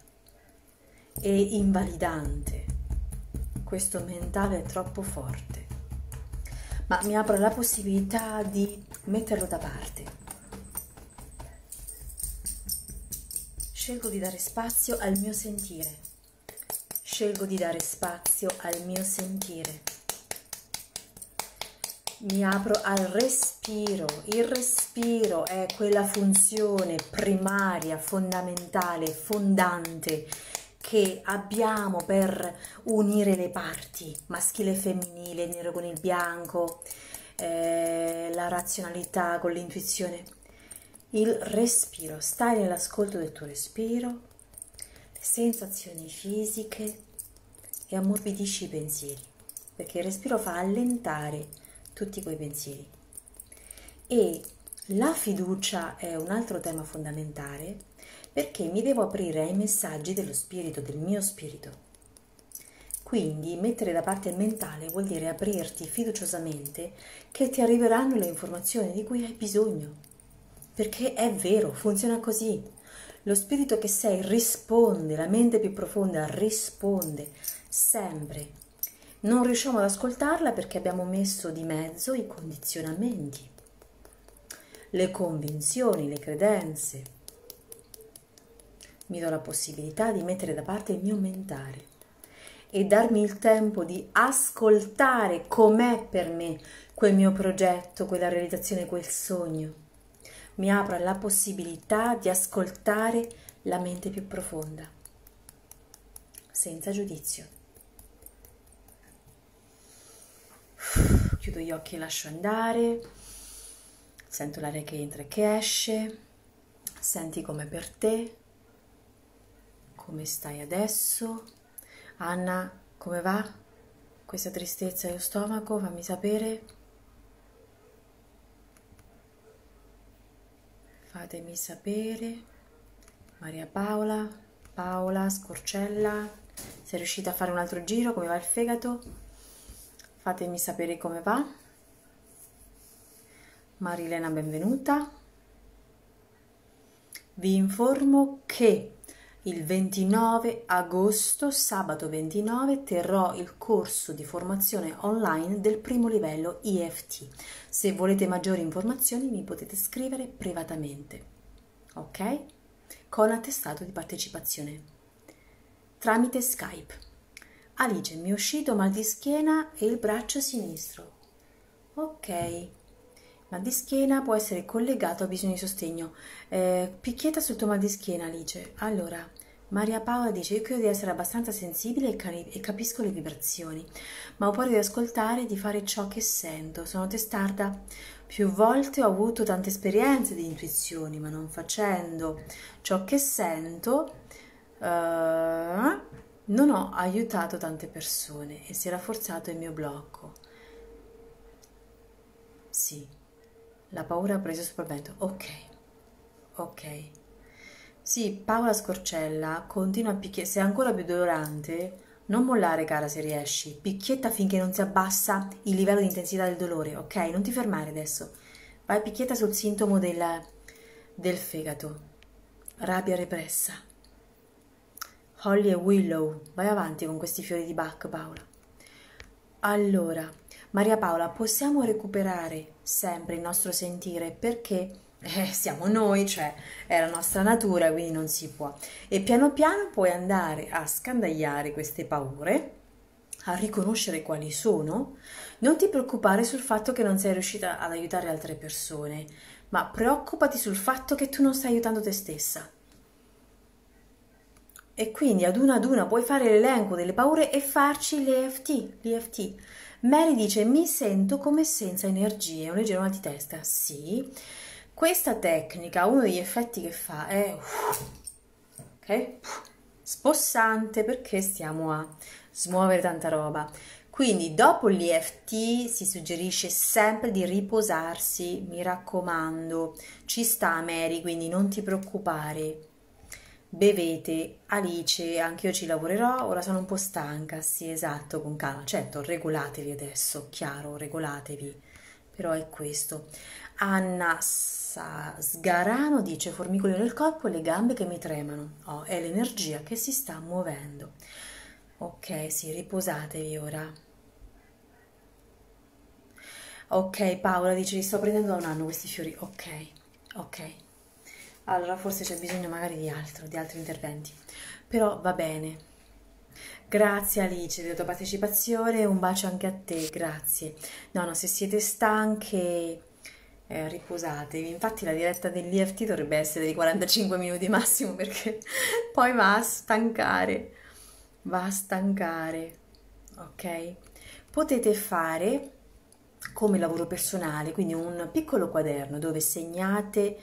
Speaker 1: è invalidante. Questo mentale è troppo forte. Ma mi apro la possibilità di metterlo da parte Scelgo di dare spazio al mio sentire. Scelgo di dare spazio al mio sentire. Mi apro al respiro. Il respiro è quella funzione primaria, fondamentale, fondante che abbiamo per unire le parti, maschile e femminile, nero con il bianco, eh, la razionalità con l'intuizione. Il respiro, stai nell'ascolto del tuo respiro, le sensazioni fisiche e ammorbidisci i pensieri, perché il respiro fa allentare tutti quei pensieri. E la fiducia è un altro tema fondamentale perché mi devo aprire ai messaggi dello spirito, del mio spirito. Quindi mettere da parte il mentale vuol dire aprirti fiduciosamente che ti arriveranno le informazioni di cui hai bisogno. Perché è vero, funziona così. Lo spirito che sei risponde, la mente più profonda risponde sempre. Non riusciamo ad ascoltarla perché abbiamo messo di mezzo i condizionamenti le convinzioni, le credenze. Mi do la possibilità di mettere da parte il mio mentale e darmi il tempo di ascoltare com'è per me quel mio progetto, quella realizzazione, quel sogno. Mi apro alla possibilità di ascoltare la mente più profonda, senza giudizio. Chiudo gli occhi e lascio andare. Sento l'aria che entra e che esce, senti come per te, come stai adesso. Anna, come va? Questa tristezza allo stomaco, fammi sapere. Fatemi sapere. Maria Paola, Paola, Scorcella, sei riuscita a fare un altro giro? Come va il fegato? Fatemi sapere come va. Marilena benvenuta. Vi informo che il 29 agosto, sabato 29, terrò il corso di formazione online del primo livello IFT. Se volete maggiori informazioni mi potete scrivere privatamente, ok? Con attestato di partecipazione tramite Skype. Alice, mi è uscito mal di schiena e il braccio sinistro. Ok mal di schiena può essere collegato a bisogno di sostegno. Eh, picchietta sul tuo mal di schiena, Alice. Allora, Maria Paola dice: Io credo di essere abbastanza sensibile e, capisco le vibrazioni, ma ho paura di ascoltare e di fare ciò che sento. Sono testarda. Più volte ho avuto tante esperienze di intuizioni, ma non facendo ciò che sento, uh, non ho aiutato tante persone e si è rafforzato il mio blocco. Sì, la paura ha preso sopravvento. Ok, ok. Sì, Paola Scorcella continua a picchiare. Se è ancora più dolorante, non mollare, cara, se riesci. Picchietta finché non si abbassa il livello di intensità del dolore, ok? Non ti fermare adesso. Vai picchietta sul sintomo del, del fegato. Rabbia repressa. Holly e Willow. Vai avanti con questi fiori di Bach, Paola. Allora, Maria Paola, possiamo recuperare sempre il nostro sentire perché eh, siamo noi, cioè è la nostra natura, quindi non si può. E piano piano puoi andare a scandagliare queste paure, a riconoscere quali sono. Non ti preoccupare sul fatto che non sei riuscita ad aiutare altre persone, ma preoccupati sul fatto che tu non stai aiutando te stessa. E quindi ad una ad una puoi fare l'elenco delle paure e farci l'EFT, l'EFT Mary dice mi sento come senza energie, un leggero mal di testa. Sì, questa tecnica, uno degli effetti che fa è ok? spossante perché stiamo a smuovere tanta roba. Quindi dopo l'EFT si suggerisce sempre di riposarsi, mi raccomando, ci sta Mary, quindi non ti preoccupare bevete, Alice, anche io ci lavorerò, ora sono un po' stanca, sì esatto, con calma, certo, regolatevi adesso, chiaro, regolatevi, però è questo. Anna Sgarano dice formicoli nel corpo e le gambe che mi tremano, oh, è l'energia che si sta muovendo. Ok, sì, riposatevi ora. Ok, Paola dice, li sto prendendo da un anno questi fiori, ok, ok allora forse c'è bisogno magari di altro, di altri interventi. Però va bene. Grazie Alice della tua partecipazione, un bacio anche a te, grazie. No, no, se siete stanche eh, riposatevi. Infatti la diretta dell'EFT dovrebbe essere di 45 minuti massimo perché poi va a stancare, va a stancare, ok? Potete fare come lavoro personale, quindi un piccolo quaderno dove segnate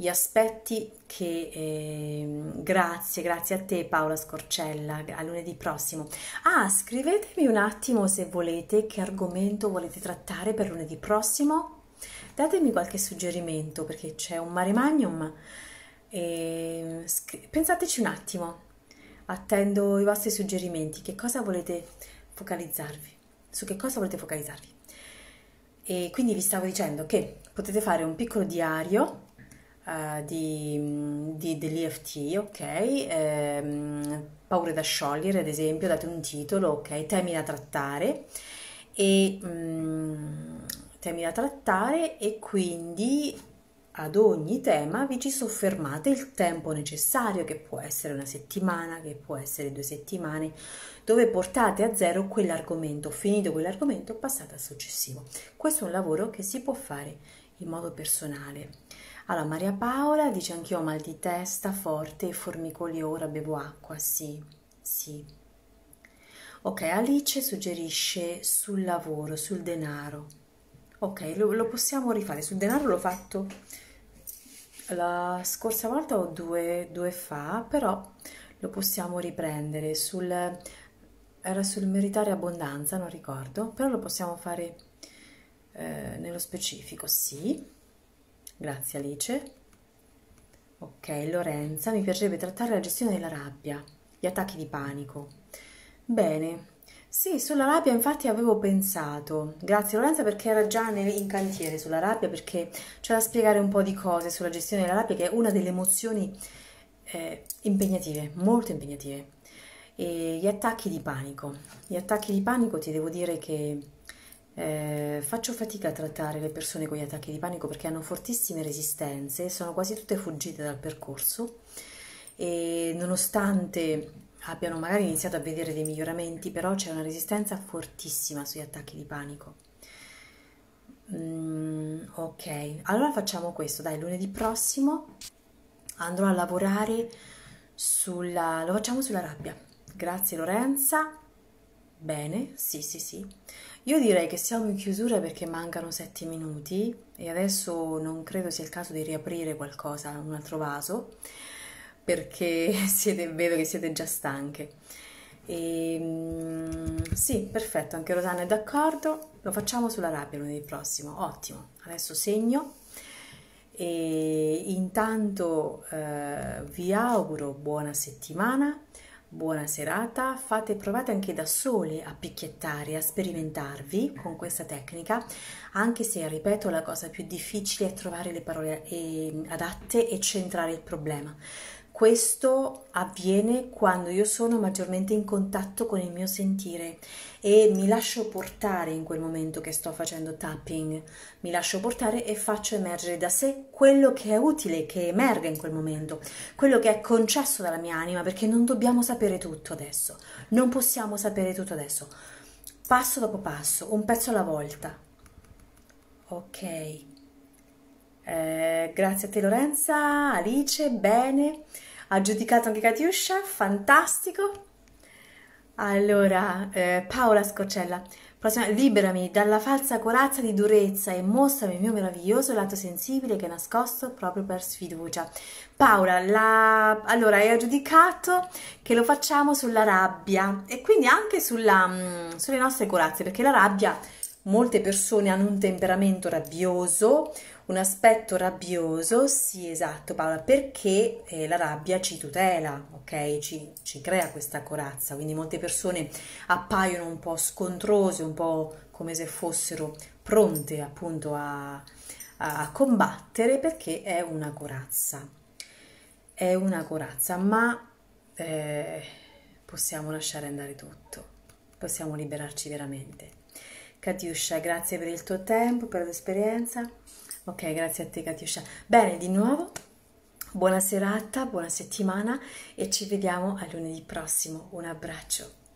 Speaker 1: gli aspetti che eh, grazie, grazie a te Paola Scorcella, a lunedì prossimo. Ah, scrivetemi un attimo se volete che argomento volete trattare per lunedì prossimo. Datemi qualche suggerimento perché c'è un mare magnum. E, pensateci un attimo. Attendo i vostri suggerimenti. Che cosa volete focalizzarvi? Su che cosa volete focalizzarvi? E quindi vi stavo dicendo che potete fare un piccolo diario uh, di, di, dell'EFT, ok? Ehm, paure da sciogliere, ad esempio, date un titolo, ok? Temi da trattare e um, temi da trattare e quindi ad ogni tema vi ci soffermate il tempo necessario, che può essere una settimana, che può essere due settimane, dove portate a zero quell'argomento, finito quell'argomento, passate al successivo. Questo è un lavoro che si può fare in modo personale. Allora, Maria Paola dice anch'io mal di testa forte e formicoli ora bevo acqua. Sì, sì. Ok, Alice suggerisce sul lavoro, sul denaro. Ok, lo, lo possiamo rifare. Sul denaro l'ho fatto la scorsa volta o due, due fa, però lo possiamo riprendere. Sul, era sul meritare abbondanza, non ricordo, però lo possiamo fare eh, nello specifico, sì. Grazie Alice. Ok, Lorenza, mi piacerebbe trattare la gestione della rabbia, gli attacchi di panico. Bene, sì, sulla rabbia infatti avevo pensato. Grazie Lorenza perché era già in cantiere sulla rabbia perché c'è da spiegare un po' di cose sulla gestione della rabbia che è una delle emozioni eh, impegnative, molto impegnative. E gli attacchi di panico. Gli attacchi di panico ti devo dire che eh, faccio fatica a trattare le persone con gli attacchi di panico perché hanno fortissime resistenze, sono quasi tutte fuggite dal percorso e nonostante abbiano magari iniziato a vedere dei miglioramenti, però c'è una resistenza fortissima sugli attacchi di panico. Mm, ok, allora facciamo questo, dai, lunedì prossimo andrò a lavorare sulla... lo facciamo sulla rabbia. Grazie Lorenza. Bene, sì, sì, sì. Io direi che siamo in chiusura perché mancano sette minuti e adesso non credo sia il caso di riaprire qualcosa, un altro vaso, perché siete, vedo che siete già stanche. E, mm, sì, perfetto, anche Rosanna è d'accordo, lo facciamo sulla rabbia lunedì prossimo, ottimo. Adesso segno e intanto eh, vi auguro buona settimana Buona serata, fate, provate anche da sole a picchiettare, a sperimentarvi con questa tecnica, anche se, ripeto, la cosa più difficile è trovare le parole eh, adatte e centrare il problema. Questo avviene quando io sono maggiormente in contatto con il mio sentire e mi lascio portare in quel momento che sto facendo tapping, mi lascio portare e faccio emergere da sé quello che è utile, che emerga in quel momento, quello che è concesso dalla mia anima, perché non dobbiamo sapere tutto adesso, non possiamo sapere tutto adesso. Passo dopo passo, un pezzo alla volta. Ok. Eh, grazie a te Lorenza, Alice, bene ha giudicato anche Katiuscia, fantastico. Allora, eh, Paola Scocella, prossima, liberami dalla falsa corazza di durezza e mostrami il mio meraviglioso lato sensibile che è nascosto proprio per sfiducia. Paola, la... allora hai aggiudicato che lo facciamo sulla rabbia e quindi anche sulla, mh, mm, sulle nostre corazze, perché la rabbia, molte persone hanno un temperamento rabbioso, un aspetto rabbioso, sì esatto Paola, perché eh, la rabbia ci tutela, ok? Ci, ci, crea questa corazza, quindi molte persone appaiono un po' scontrose, un po' come se fossero pronte appunto a, a combattere perché è una corazza, è una corazza, ma eh, possiamo lasciare andare tutto, possiamo liberarci veramente. Katiuscia, grazie per il tuo tempo, per l'esperienza. Ok, grazie a te Katiuscia. Bene, di nuovo, buona serata, buona settimana e ci vediamo a lunedì prossimo. Un abbraccio.